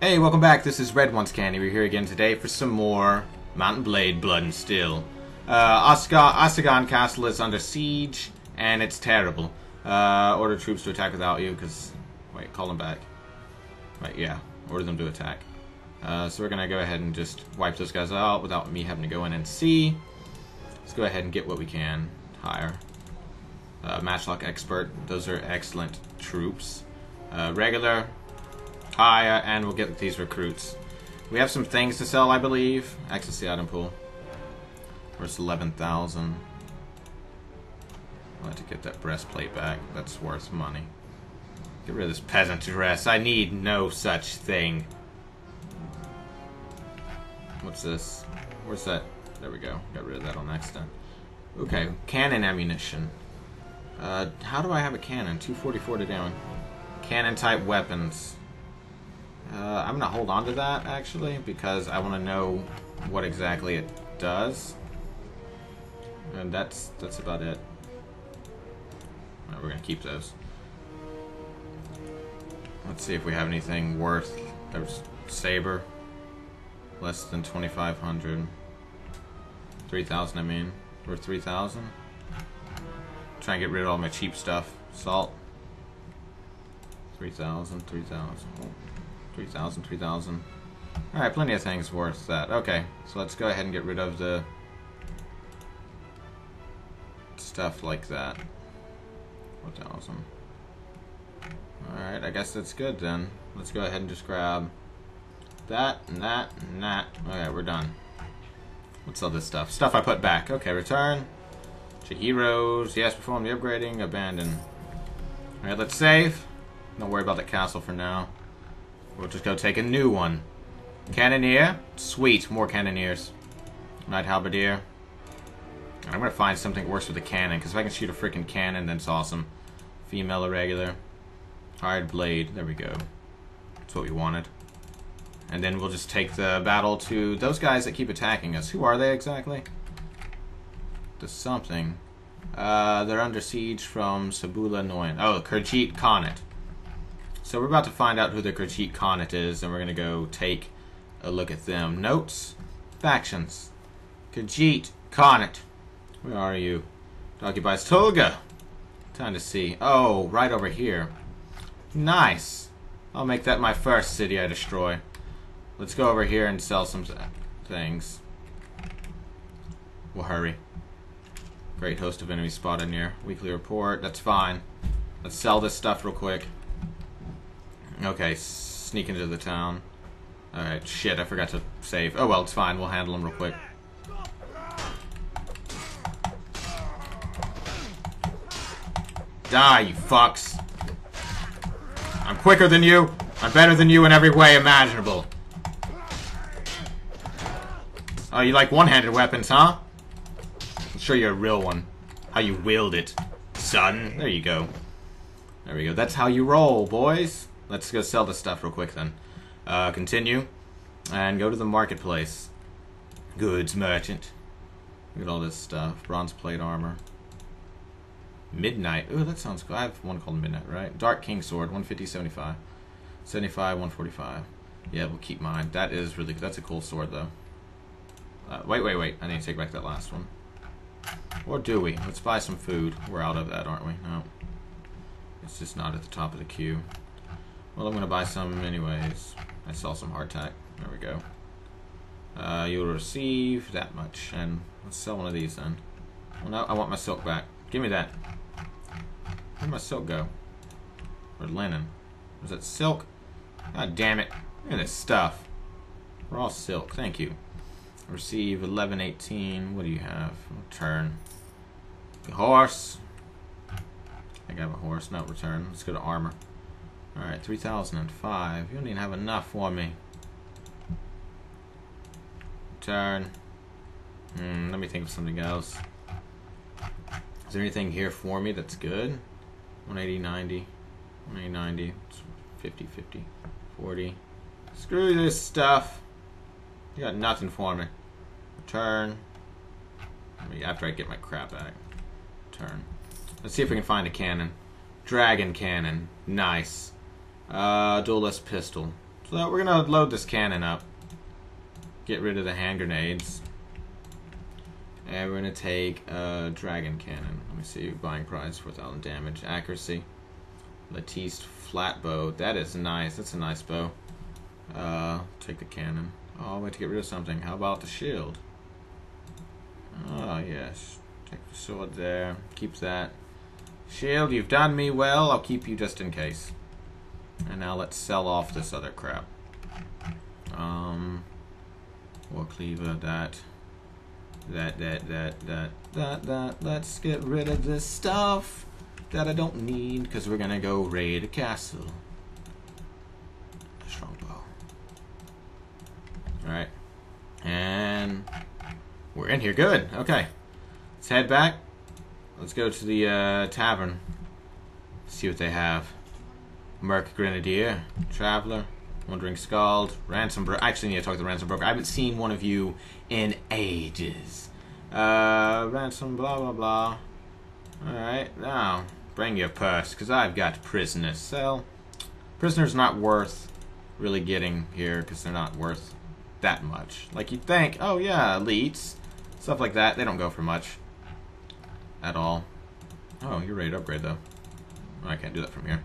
Hey, welcome back. This is Red Wants Candy. We're here again today for some more Mount&Blade Blood and Steel. Uh, Osga- Osagon Castle is under siege, and it's terrible. Uh, order troops to attack without you, because... Wait, call them back. Right, yeah. Order them to attack. Uh, so we're gonna go ahead and just wipe those guys out without me having to go in and see. Let's go ahead and get what we can. Hire. Uh, Matchlock Expert. Those are excellent troops. Uh, regular, hire, and we'll get these recruits. We have some things to sell, I believe. Access the item pool. Where's 11,000? I'll have to get that breastplate back. That's worth money. Get rid of this peasant dress. I need no such thing. What's this? Where's that? There we go. Got rid of that on accident. Okay, cannon ammunition. Uh, how do I have a cannon? 244 to down. Cannon type weapons. Uh, I'm gonna hold on to that actually because I want to know what exactly it does. And that's that's about it. Alright, we're gonna keep those. Let's see if we have anything worth. There's saber. Less than 2,500. 3,000, I mean. Worth 3,000. Try and get rid of all my cheap stuff. Salt. 3,000, 3,000. 3,000, 3,000. Alright, plenty of things worth that. Okay, so let's go ahead and get rid of the stuff like that. 4,000. Alright, I guess that's good then. Let's go ahead and just grab that and that and that. Alright, we're done. What's all this stuff? Stuff I put back. Okay, return. To heroes. Yes, perform the upgrading. Abandon. Alright, let's save. Don't worry about the castle for now. We'll just go take a new one. Cannoneer. Sweet, more cannoneers. Knight Halberdier. I'm gonna find something works with a cannon, because if I can shoot a freaking cannon, then it's awesome. Female irregular. Hard blade. There we go. That's what we wanted. And then we'll just take the battle to those guys that keep attacking us. Who are they exactly? The something. Uh, they're under siege from Sabula Noyan. Oh, Khergit Khanate. So we're about to find out who the Khergit Khanate is, and we're going to go take a look at them. Notes. Factions. Khergit Khanate. Where are you? Occupies Tulga. Time to see. Oh, right over here. Nice. I'll make that my first city I destroy. Let's go over here and sell some things. We'll hurry. Great host of enemies spotted near. Weekly report. That's fine. Let's sell this stuff real quick. Okay, sneak into the town. Alright, shit, I forgot to save. Oh well, it's fine. We'll handle them real quick. Die, you fucks. I'm quicker than you. I'm better than you in every way imaginable. Oh, you like one-handed weapons, huh? I'll show you a real one. How you wield it, son. There you go. There we go. That's how you roll, boys. Let's go sell this stuff real quick, then. Uh, continue. And go to the marketplace. Goods merchant. Look at all this stuff. Bronze plate armor. Midnight. Ooh, that sounds cool. I have one called Midnight, right? Dark King Sword, 150, 75. 75, 145. Yeah, we'll keep mine. That is really good. That's a cool sword, though. Uh, wait, wait, wait. I need to take back that last one. Or do we? Let's buy some food. We're out of that, aren't we? No. It's just not at the top of the queue. Well, I'm to buy some anyways. I sell some hardtack. There we go. Uh, you'll receive that much. And let's sell one of these then. Well, no, I want my silk back. Give me that. Where'd my silk go? Or linen? Was that silk? God damn it. Look at this stuff. Raw silk. Thank you. Receive 1118. What do you have? Return. The horse. I think I have a horse. No, return. Let's go to armor. Alright, 3005. You don't even have enough for me. Turn. Hmm, let me think of something else. Is there anything here for me that's good? 180, 90. 180, 90. 50, 50. 40. Screw this stuff. You got nothing for me. Mean, after I get my crap back. Turn. Let's see if we can find a cannon. Dragon cannon. Nice. Uh, pistol. So we're gonna load this cannon up. Get rid of the hand grenades. And we're gonna take a dragon cannon. Let me see, buying price, 4,000 damage, accuracy. Latiste flat bow. That is nice. That's a nice bow. Uh, take the cannon. Oh, wait to get rid of something. How about the shield? Oh, yes. Take the sword there. Keep that. Shield, you've done me well. I'll keep you just in case. And now let's sell off this other crap. Um, war cleaver, that, that, that, that, that, that, that. Let's get rid of this stuff that I don't need because we're gonna go raid a castle. Strongbow. All right, and we're in here. Good. Okay, let's head back. Let's go to the uh, tavern. See what they have. Merc Grenadier, Traveler, Wandering Scald, Ransom Broker. Actually, need to talk to the Ransom Broker. I haven't seen one of you in ages. Uh, ransom, blah, blah, blah. Alright, now, bring your purse, because I've got prisoners. Sell. Prisoners not worth really getting here, because they're not worth that much. Like you'd think, oh yeah, elites, stuff like that, they don't go for much. At all. Oh, you're ready to upgrade, though. I can't do that from here.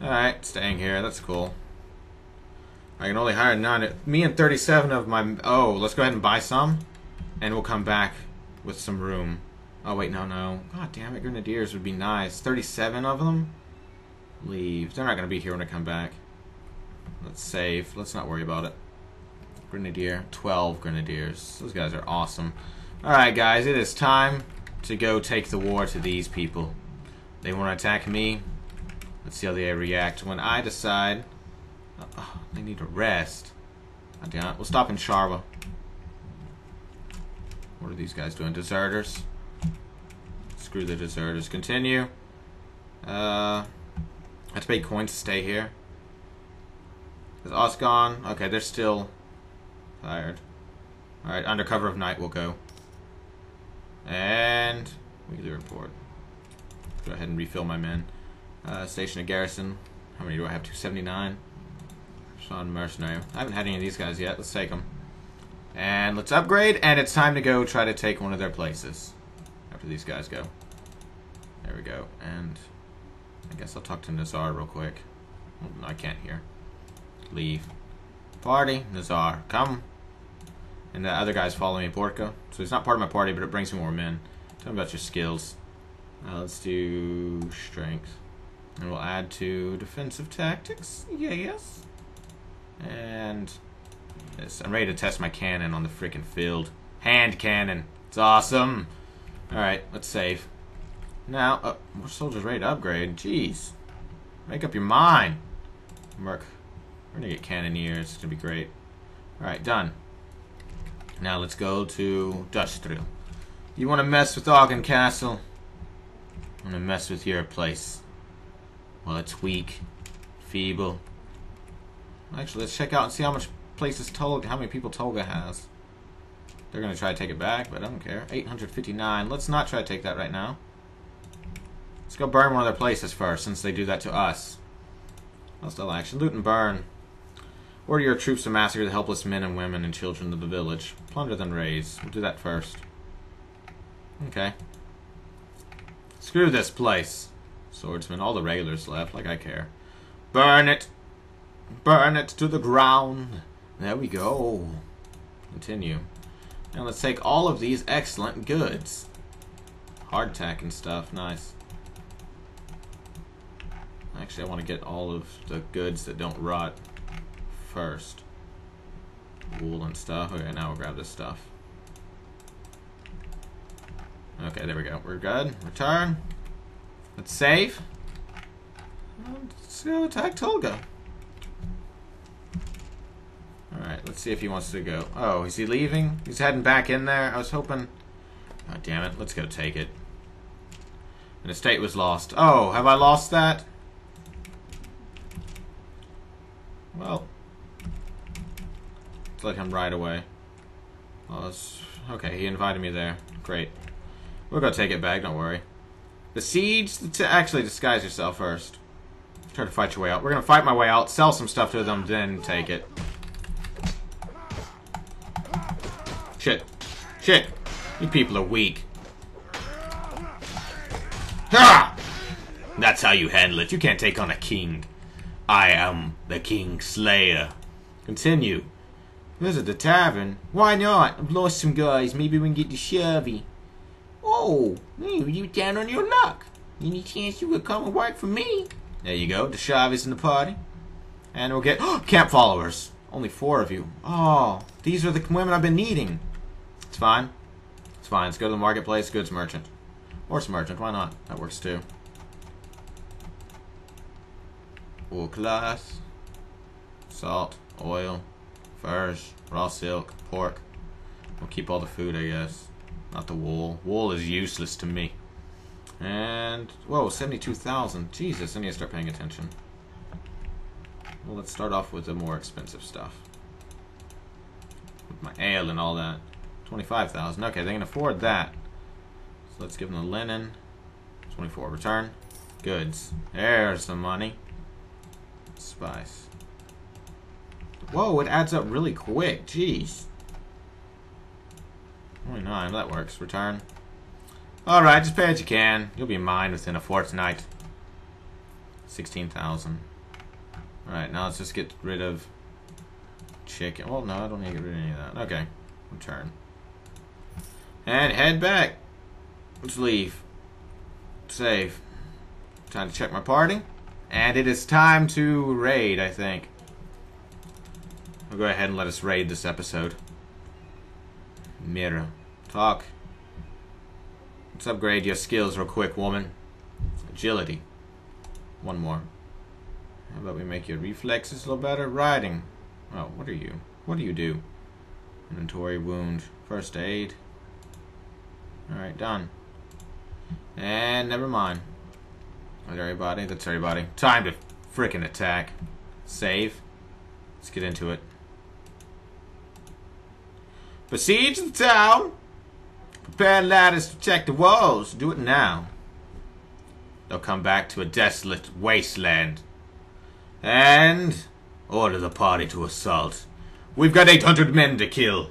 Alright, staying here. That's cool. I can only hire nine. Me and 37 of my... Oh, let's go ahead and buy some. And we'll come back with some room. Oh, wait, no, no. God damn it, Grenadiers would be nice. 37 of them? Leave. They're not going to be here when I come back. Let's save. Let's not worry about it. Grenadier. 12 Grenadiers. Those guys are awesome. Alright, guys. It is time to go take the war to these people. They want to attack me. Let's see how they react. When I decide... Oh, they need to rest. God it. We'll stop in Sharva. What are these guys doing? Deserters? Screw the deserters. Continue. Uh, I have to pay coins to stay here. Is Os gone? Okay, they're still tired. Alright, under cover of night we'll go. And weekly report. Go ahead and refill my men. Uh, station of garrison. How many do I have? 279. Sean Mercenary. I haven't had any of these guys yet. Let's take them. And let's upgrade, and it's time to go try to take one of their places. After these guys go. There we go. And I guess I'll talk to Nazar real quick. I can't hear. Leave. Party. Nazar. Come. And the other guy's following me, Borcha. So he's not part of my party, but it brings me more men. Tell me about your skills. Uh, let's do strength. And we'll add to defensive tactics. Yeah, yes. And this. I'm ready to test my cannon on the freaking field. Hand cannon. It's awesome. Alright, let's save. Now, uh, more soldiers ready to upgrade. Jeez. Make up your mind. Merc. We're gonna get cannoneers. It's gonna be great. Alright, done. Now let's go to Dustriel. You wanna mess with Ogden Castle? I'm gonna mess with your place. Well, it's weak, feeble. Actually, let's check out and see how much places Tulga, how many people Tulga has. They're gonna try to take it back, but I don't care. 859. Let's not try to take that right now. Let's go burn one of their places first, since they do that to us. Hostile action. Loot and burn. Order your troops to massacre the helpless men and women and children of the village. Plunder then raise. We'll do that first. Okay. Screw this place. Swordsman, all the regulars left, like I care. Burn it! Burn it to the ground! There we go. Continue. And let's take all of these excellent goods. Hardtack and stuff, nice. Actually, I want to get all of the goods that don't rot first. Wool and stuff. Okay, now we'll grab this stuff. Okay, there we go. We're good. Return. Let's save. Let's go attack Tulga. Alright, let's see if he wants to go. Oh, is he leaving? He's heading back in there? I was hoping... Oh, damn it. Let's go take it. An estate was lost. Oh, have I lost that? Well. Let's let him ride away. Okay, he invited me there. Great. We'll go take it back, don't worry. The siege... Actually, disguise yourself first. Try to fight your way out. We're gonna fight my way out, sell some stuff to them, then take it. Shit. Shit. You people are weak. Ha! That's how you handle it. You can't take on a king. I am the king slayer. Continue. Visit the tavern. Why not? I've lost some guys. Maybe we can get Deshavi. Oh, you down on your luck. Any chance you would come and work for me? There you go. Deshavi's in the party. And we'll get camp followers. Only four of you. Oh, these are the women I've been needing. It's fine. It's fine. Let's go to the marketplace. Goods merchant. Horse merchant. Why not? That works too. Wool cloth. Salt. Oil. Furs. Raw silk. Pork. We'll keep all the food, I guess. Not the wool. Wool is useless to me. And, whoa, 72,000. Jesus, I need to start paying attention. Well, let's start off with the more expensive stuff. With my ale and all that. 25,000. Okay, they can afford that. So let's give them the linen. 24. Return. Goods. There's the money. Spice. Whoa, it adds up really quick. Jeez. 29. That works. Return. Alright, just pay what you can. You'll be mine within a fortnight. 16,000. Alright, now let's just get rid of chicken. Well, no, I don't need to get rid of any of that. Okay. Return. And head back. Let's leave. Save. Time to check my party. And it is time to raid, I think. I'll go ahead and let us raid this episode. Mirror. Talk. Let's upgrade your skills real quick, woman. Agility. One more. How about we make your reflexes a little better? Riding. Oh, what are you? What do you do? Inventory, wound, first aid. Alright, done. And never mind. That's everybody. That's everybody. Time to frickin' attack. Save. Let's get into it. Besiege the town. Prepare ladders to check the walls. Do it now. They'll come back to a desolate wasteland. And order the party to assault. We've got 800 men to kill.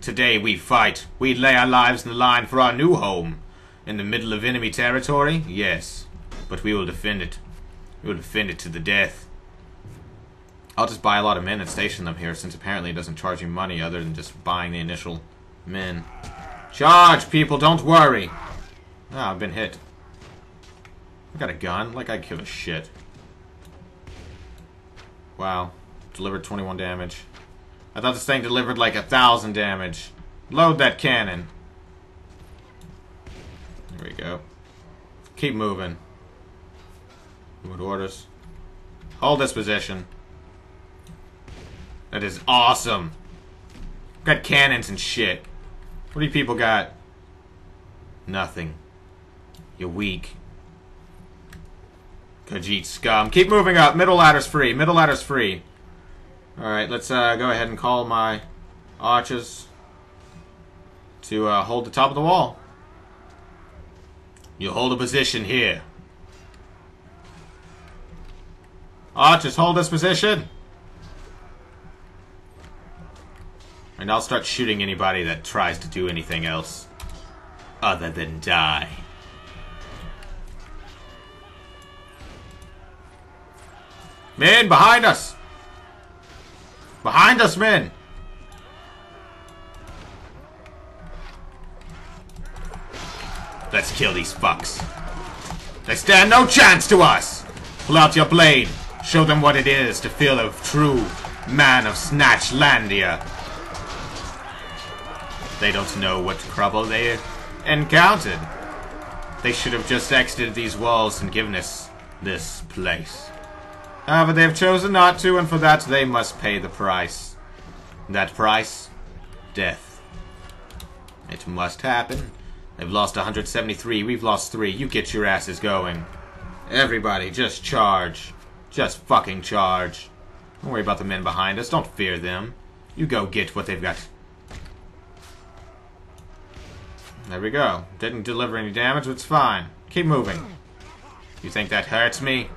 Today we fight. We lay our lives in the line for our new home. In the middle of enemy territory? Yes. But we will defend it. We will defend it to the death. I'll just buy a lot of men and station them here since apparently it doesn't charge you money other than just buying the initial men. Charge, people, don't worry. Ah, I've been hit. I got a gun, like I give a shit. Wow. Delivered 21 damage. I thought this thing delivered like a thousand damage. Load that cannon. There we go. Keep moving. Mood orders. Hold this position. That is awesome. Got cannons and shit. What do you people got? Nothing. You're weak. Khergit scum. Keep moving up. Middle ladder's free. Middle ladder's free. Alright, let's uh, go ahead and call my archers to uh, hold the top of the wall. You hold a position here. Archers, hold this position. And I'll start shooting anybody that tries to do anything else other than die. Men, behind us! Behind us, men! Let's kill these fucks. They stand no chance to us! Pull out your blade. Show them what it is to feel a true man of Snatchlandia. They don't know what trouble they encountered. They should have just exited these walls and given us this place. However, they have chosen not to, and for that they must pay the price. That price? Death. It must happen. They've lost 173, we've lost 3. You get your asses going. Everybody, just charge. Just fucking charge. Don't worry about the men behind us, don't fear them. You go get what they've got. There we go. Didn't deliver any damage, it's fine. Keep moving. You think that hurts me?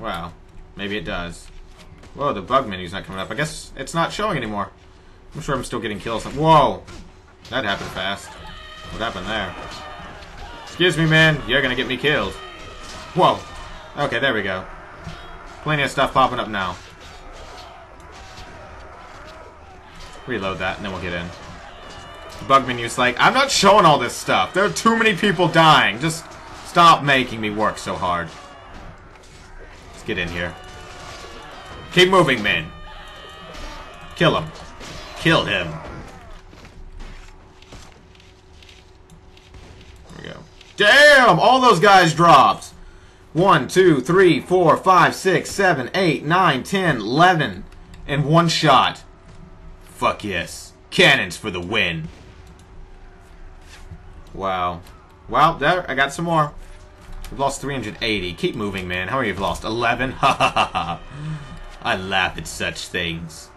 Well, maybe it does. Whoa, the bug menu's not coming up. I guess it's not showing anymore. I'm sure I'm still getting kills. Whoa! That happened fast. What happened there? Excuse me, man. You're gonna get me killed. Whoa. Okay, there we go. Plenty of stuff popping up now. Reload that, and then we'll get in. The bug menu's like, I'm not showing all this stuff. There are too many people dying. Just stop making me work so hard. Let's get in here. Keep moving, men. Kill him. Kill him. There we go. Damn! All those guys dropped. 1, 2, 3, 4, 5, 6, 7, 8, 9, 10, 11. In one shot. Fuck yes. Cannons for the win. Wow. Wow, there, I got some more. We've lost 380. Keep moving, man. How many have lost? 11? Ha ha ha ha. I laugh at such things.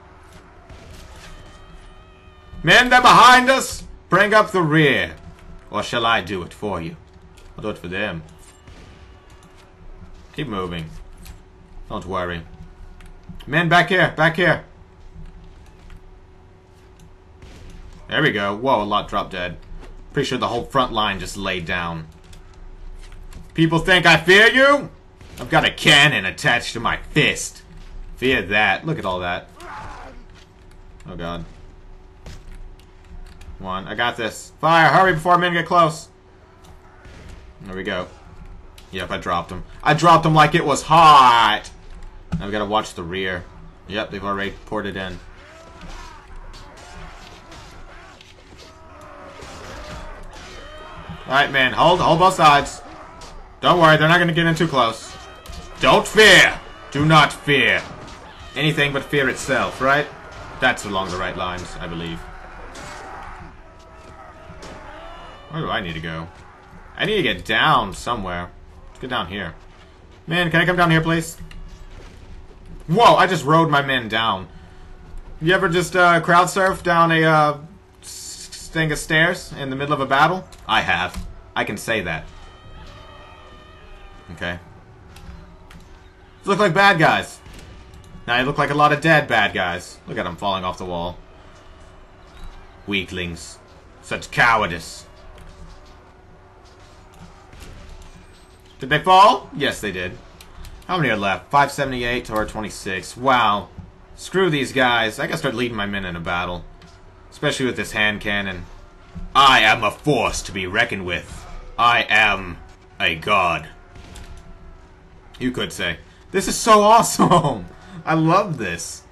Men, they're behind us! Bring up the rear. Or shall I do it for you? I'll do it for them. Keep moving. Don't worry. Men, back here, back here. There we go. Whoa, a lot dropped dead. Pretty sure the whole front line just laid down. People think I fear you? I've got a cannon attached to my fist. Fear that. Look at all that. Oh god. One. I got this. Fire! Hurry before men get close. There we go. Yep, I dropped him. I dropped him like it was hot! Now we gotta watch the rear. Yep, they've already poured it in. Alright, man. Hold, hold both sides. Don't worry, they're not gonna get in too close. Don't fear! Do not fear. Anything but fear itself, right? That's along the right lines, I believe. Where do I need to go? I need to get down somewhere. Let's get down here. Man, can I come down here, please? Whoa, I just rode my men down. You ever just uh, crowd surf down a uh, thing of stairs in the middle of a battle? I have. I can say that. Okay. look like bad guys. Now they look like a lot of dead bad guys. Look at them falling off the wall. Weaklings. Such cowardice. Did they fall? Yes, they did. How many are left? 578 or 26. Wow. Screw these guys. I gotta start leading my men in a battle. Especially with this hand cannon. I am a force to be reckoned with. I am a god. You could say. This is so awesome! I love this.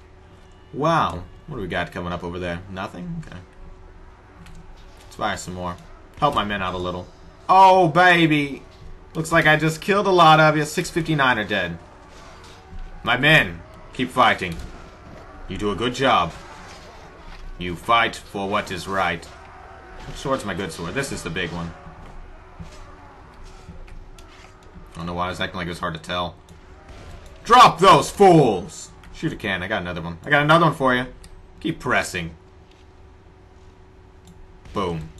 Wow. What do we got coming up over there? Nothing? Okay. Let's fire some more. Help my men out a little. Oh, baby! Looks like I just killed a lot of you. 659 are dead. My men, keep fighting. You do a good job. You fight for what is right. Which sword's my good sword? This is the big one. I don't know why I was acting like it was hard to tell. Drop those fools! Shoot a can. I got another one. I got another one for you. Keep pressing. Boom.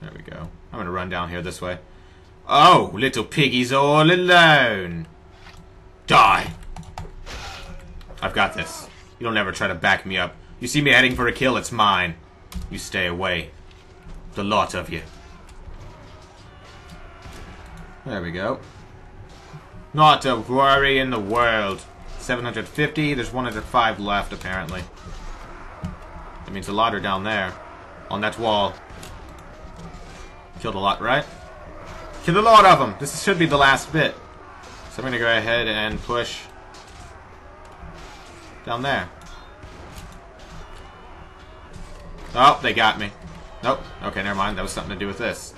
There we go. I'm gonna run down here this way. Oh, little piggy's all alone. Die. I've got this. You don't ever try to back me up. You see me heading for a kill, it's mine. You stay away. The lot of you. There we go. Not a worry in the world. 750, there's 105 left, apparently. That means a lot are down there. On that wall. Killed a lot, right? Killed a lot of them! This should be the last bit. So I'm gonna go ahead and push... Down there. Oh, they got me. Nope. Okay, never mind. That was something to do with this.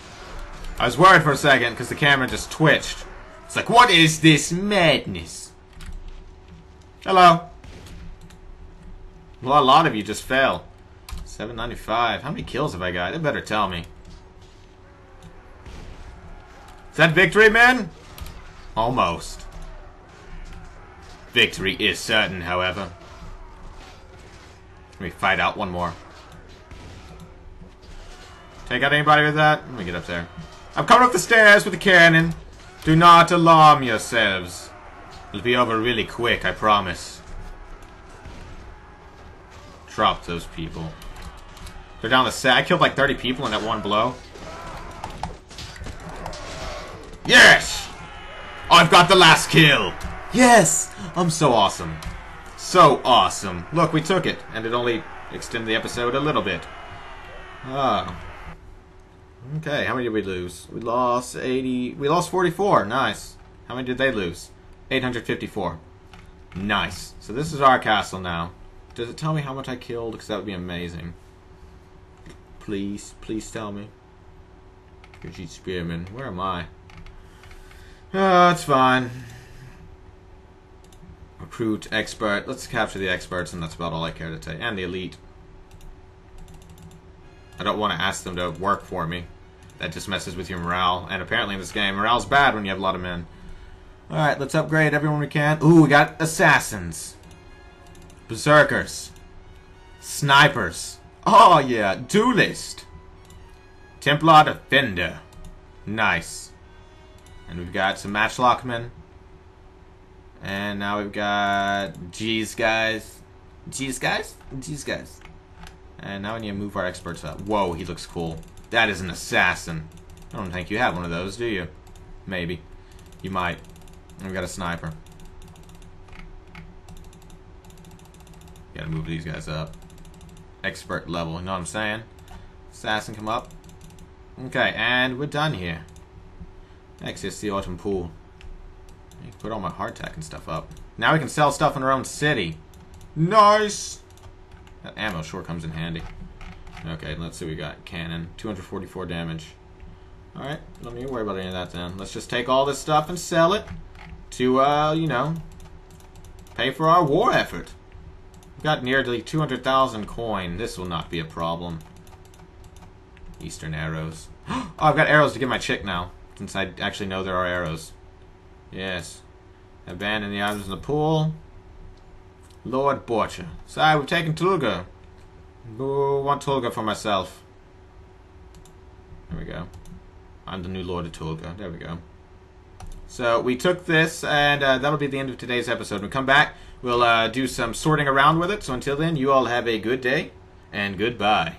I was worried for a second because the camera just twitched. It's like, what is this madness? Hello. Well, a lot of you just fell. 795. How many kills have I got? They better tell me. Is that victory, men? Almost. Victory is certain, however. Let me fight out one more. Take out anybody with that? Let me get up there. I'm coming up the stairs with the cannon. Do not alarm yourselves. It'll be over really quick, I promise. Drop those people. They're down the set. I killed like 30 people in that one blow. Yes! I've got the last kill! Yes! I'm so awesome. So awesome. Look, we took it, and it only extended the episode a little bit. Ah. Okay, how many did we lose? We lost 80... We lost 44. Nice. How many did they lose? 854. Nice. So this is our castle now. Does it tell me how much I killed? Because that would be amazing. Please, please tell me. Richie Spearman. Where am I? Oh, it's fine. Recruit, expert. Let's capture the experts, and that's about all I care to take. And the elite. I don't want to ask them to work for me. That just messes with your morale. And apparently in this game, morale's bad when you have a lot of men. Alright, let's upgrade everyone we can. Ooh, we got assassins. Berserkers. Snipers. Oh, yeah. Duelist. Templar Defender. Nice. And we've got some Matchlockmen. And now we've got G's guys. G's guys? G's guys. And now we need to move our experts up. Whoa, he looks cool. That is an assassin. I don't think you have one of those, do you? Maybe. You might. We got a sniper. Gotta move these guys up. Expert level, you know what I'm saying? Assassin come up. Okay, and we're done here. Access the autumn pool. Can put all my hardtack and stuff up. Now we can sell stuff in our own city. Nice! That ammo sure comes in handy. Okay, let's see we got. Cannon, 244 damage. Alright, don't need to worry about any of that then. Let's just take all this stuff and sell it to, uh, you know, pay for our war effort. We've got nearly 200,000 coin. This will not be a problem. Eastern arrows. oh, I've got arrows to give my chick now, since I actually know there are arrows. Yes. Abandon the items in the pool. Lord Borcha. Sorry, we've taken Tulga. I want Tulga for myself. There we go. I'm the new Lord of Tulga. There we go. So we took this, and uh, that'll be the end of today's episode. When we come back, we'll uh, do some sorting around with it. So until then, you all have a good day, and goodbye.